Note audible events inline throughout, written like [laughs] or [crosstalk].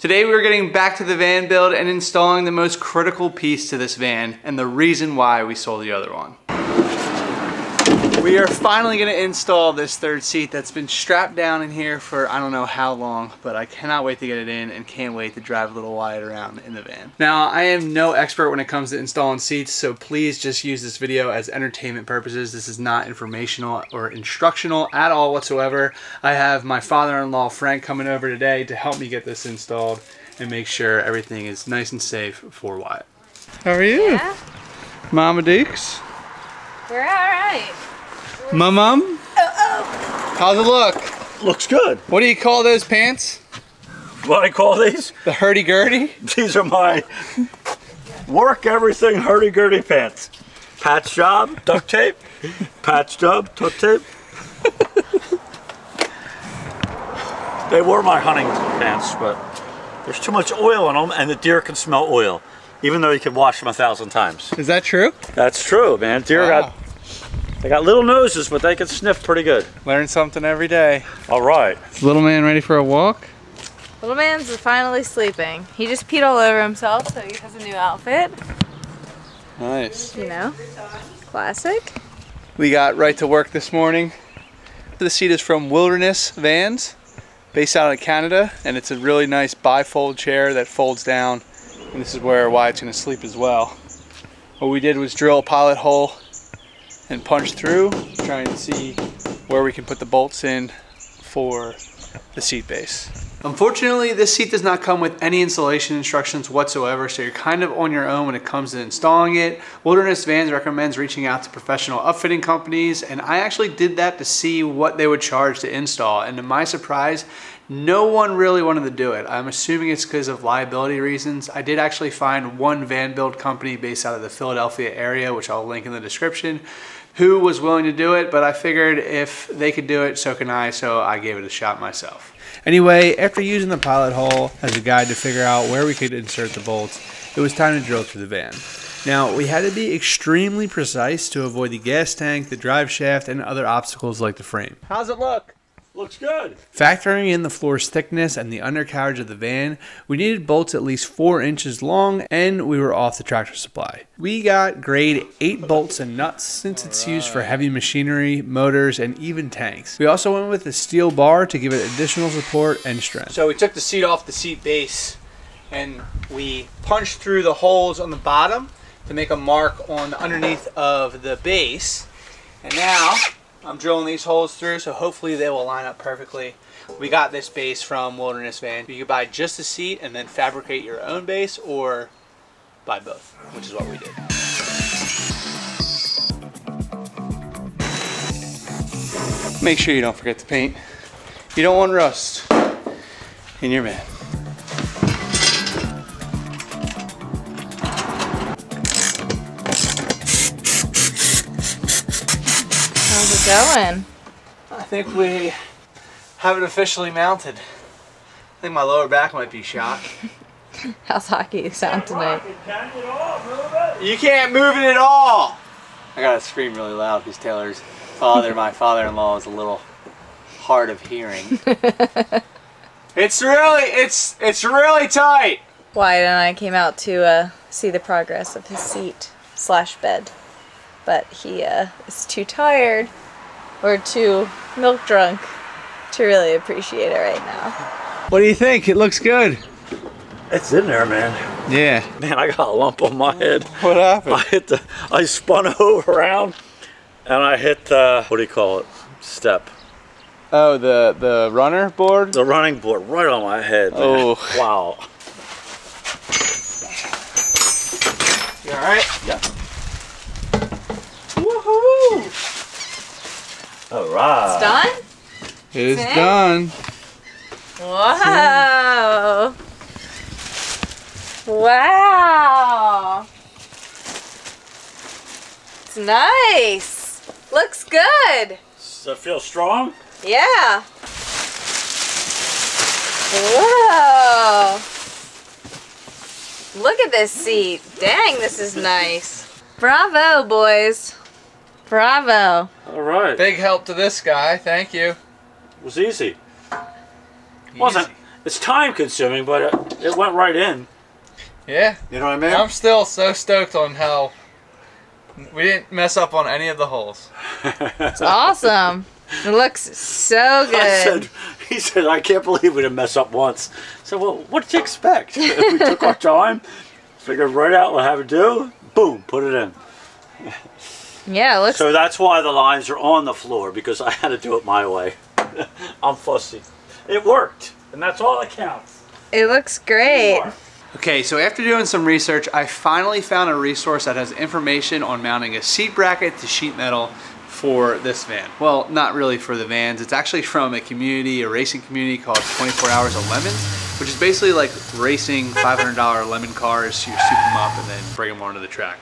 Today we're getting back to the van build and installing the most critical piece to this van and the reason why we sold the other one. We are finally gonna install this third seat that's been strapped down in here for I don't know how long, but I cannot wait to get it in and can't wait to drive a little Wyatt around in the van. Now, I am no expert when it comes to installing seats, so please just use this video as entertainment purposes. This is not informational or instructional at all whatsoever. I have my father-in-law Frank coming over today to help me get this installed and make sure everything is nice and safe for Wyatt. How are you? Yeah, Mama Dukes? we're all right. My mom? How's it look? Looks good. What do you call those pants? What I call these? The hurdy-gurdy? These are my work everything hurdy-gurdy pants. Patch job, duct tape. Patch job, duct tape. they were my hunting pants, but there's too much oil in them and the deer can smell oil, even though you can wash them a thousand times. Is that true? That's true, man. Deer Wow. got, they got little noses, but they can sniff pretty good. Learn something every day. All right. Is little man ready for a walk? Little man's finally sleeping. He just peed all over himself, so he has a new outfit. Nice. You know, classic. We got right to work this morning. The seat is from Wilderness Vans, based out of Canada, and it's a really nice bifold chair that folds down. And this is where Wyatt's gonna sleep as well. What we did was drill a pilot hole and punch through, trying to see where we can put the bolts in for the seat base. Unfortunately, this seat does not come with any installation instructions whatsoever, so you're kind of on your own when it comes to installing it. Wilderness Vans recommends reaching out to professional upfitting companies, and I actually did that to see what they would charge to install, and to my surprise, no one really wanted to do it. I'm assuming it's because of liability reasons. I did actually find one van build company based out of the Philadelphia area, which I'll link in the description, who was willing to do it, but I figured if they could do it, so can I, so I gave it a shot myself. Anyway, after using the pilot hole as a guide to figure out where we could insert the bolts, it was time to drill through the van. Now, we had to be extremely precise to avoid the gas tank, the drive shaft, and other obstacles like the frame. How's it look? Looks good. Factoring in the floor's thickness and the undercarriage of the van, we needed bolts at least 4 inches long and we were off the tractor supply. We got grade 8 bolts and nuts since it's used for heavy machinery, motors, and even tanks. We also went with a steel bar to give it additional support and strength. So we took the seat off the seat base and we punched through the holes on the bottom to make a mark on the underneath of the base. And now I'm drilling these holes through, so hopefully they will line up perfectly. We got this base from Wilderness Van. You can buy just a seat and then fabricate your own base or buy both, which is what we did. Make sure you don't forget to paint. You don't want rust in your van. How's it going? I think we have it officially mounted. I think my lower back might be shot. [laughs] How's hockey sound tonight? You can't move it at all. I gotta scream really loud because Taylor's father, my father-in-law, is a little hard of hearing. [laughs] it's really, it's, it's really tight. Wyatt and I came out to uh, see the progress of his seat slash bed, but he uh, is too tired or too milk drunk to really appreciate it right now. What do you think? It looks good. It's in there, man. Yeah. Man, I got a lump on my head. What happened? I hit the, I spun over [laughs] around and I hit the, what do you call it? Step. Oh, the the runner board. The running board right on my head. man. Oh. Wow. You all right? Yeah. All right. It's done? It is See? done. Wow. Wow. It's nice. Looks good. Does it feel strong? Yeah. Whoa. Look at this seat. Dang, this is nice. Bravo, boys. Bravo. All right. Big help to this guy. Thank you. It was easy. Wasn't It's time consuming, but it, it went right in. Yeah. You know what I mean? I'm still so stoked on how we didn't mess up on any of the holes. It's [laughs] awesome. It looks so I good. said, he said, I can't believe we didn't mess up once. So, well, what did you expect? [laughs] we took our time, figured right out what I had to do, boom, put it in. [laughs] Yeah, it looks So that's why the lines are on the floor, because I had to do it my way. [laughs] I'm fussy. It worked, and that's all that counts. it looks great. Okay, so after doing some research, I finally found a resource that has information on mounting a seat bracket to sheet metal for this van. Well, not really for the vans. It's actually from a community, a racing community called 24 Hours of Lemons, which is basically like racing $500 lemon cars. You soup them up and then bring them onto the track.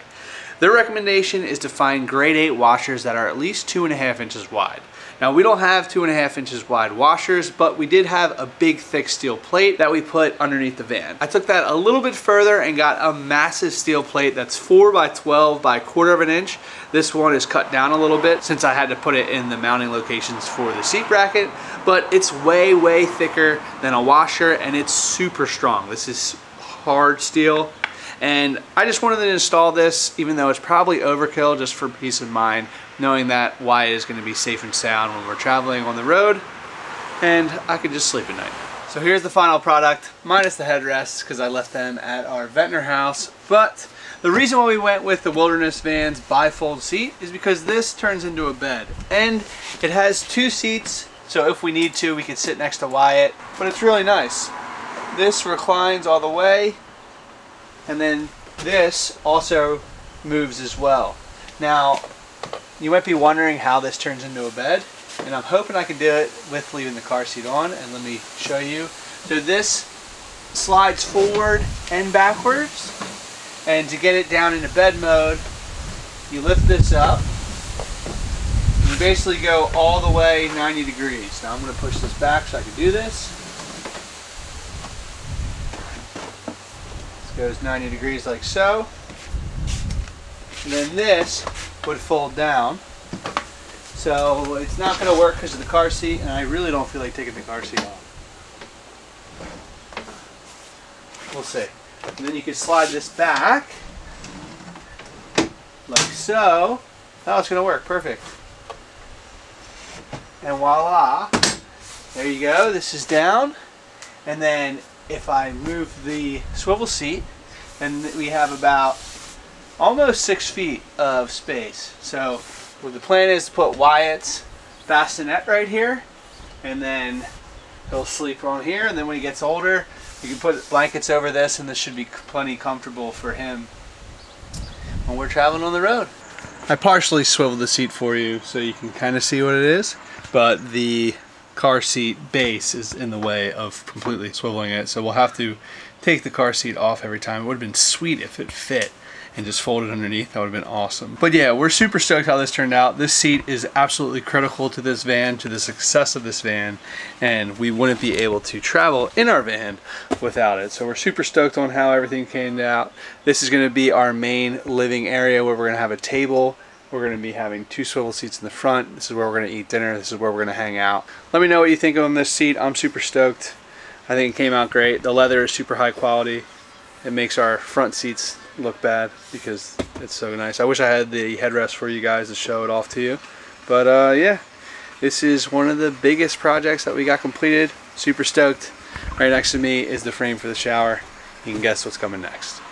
Their recommendation is to find grade 8 washers that are at least two and a half inches wide. Now we don't have two and a half inches wide washers, but we did have a big thick steel plate that we put underneath the van. I took that a little bit further and got a massive steel plate that's four by 12 by a quarter of an inch. This one is cut down a little bit since I had to put it in the mounting locations for the seat bracket, but it's way, way thicker than a washer and it's super strong. This is hard steel. And I just wanted to install this, even though it's probably overkill, just for peace of mind, knowing that Wyatt is going to be safe and sound when we're traveling on the road, and I could just sleep at night. So here's the final product, minus the headrests, because I left them at our Ventnor house. But the reason why we went with the Wilderness Vans bifold seat is because this turns into a bed. And it has two seats, so if we need to, we can sit next to Wyatt. But it's really nice. This reclines all the way, and then this also moves as well. Now, you might be wondering how this turns into a bed, and I'm hoping I can do it with leaving the car seat on, and let me show you. So this slides forward and backwards, and to get it down into bed mode, you lift this up, you basically go all the way 90 degrees. Now I'm going to push this back so I can do this. Goes 90 degrees like so. And then this would fold down. So it's not going to work because of the car seat, and I really don't feel like taking the car seat off. We'll see. And then you can slide this back, like so. Now it's going to work, perfect. And voila, there you go, this is down. And then if I move the swivel seat, then we have about almost six feet of space. So what the plan is to put Wyatt's bassinet right here, and then he'll sleep on here. And then when he gets older, you can put blankets over this, and this should be plenty comfortable for him when we're traveling on the road. I partially swiveled the seat for you so you can kind of see what it is, but the car seat base is in the way of completely swiveling it, so we'll have to take the car seat off every time. It would have been sweet if it fit and just folded underneath. That would have been awesome. But yeah, we're super stoked how this turned out. This seat is absolutely critical to this van, to the success of this van, and we wouldn't be able to travel in our van without it. So we're super stoked on how everything came out. This is gonna be our main living area where we're gonna have a table. We're gonna be having two swivel seats in the front. This is where we're gonna eat dinner. This is where we're gonna hang out. Let me know what you think on this seat. I'm super stoked. I think it came out great. The leather is super high quality. It makes our front seats look bad because it's so nice. I wish I had the headrest for you guys to show it off to you. But uh, yeah, this is one of the biggest projects that we got completed. Super stoked. Right next to me is the frame for the shower. You can guess what's coming next.